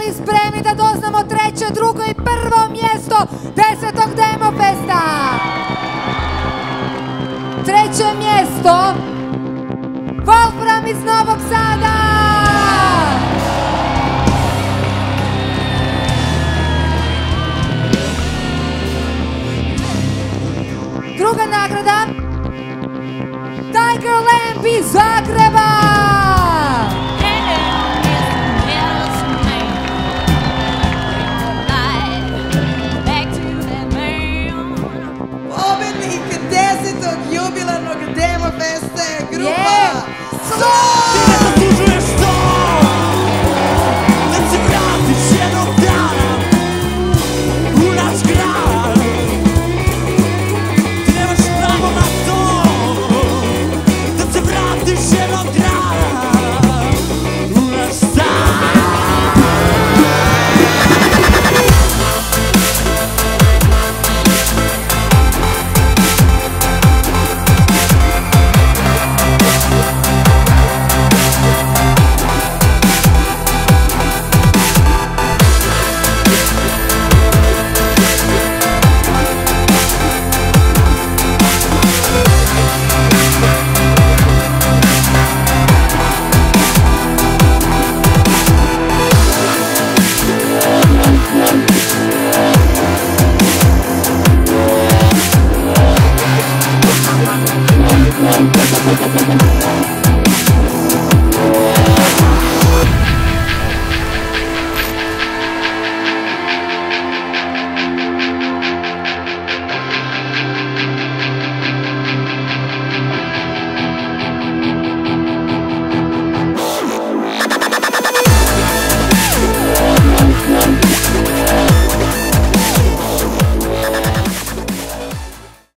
li spremni da doznamo treće, drugo i prvo mjesto desetog Demofesta? Treće mjesto, Wolfram iz Novog Sada! Druga nagrada, Tiger Lamp iz Zagreba!